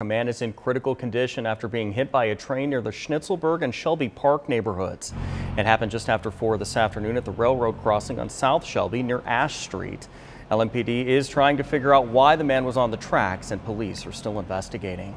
A man is in critical condition after being hit by a train near the Schnitzelburg and Shelby Park neighborhoods. It happened just after 4 this afternoon at the railroad crossing on South Shelby near Ash Street. LMPD is trying to figure out why the man was on the tracks and police are still investigating.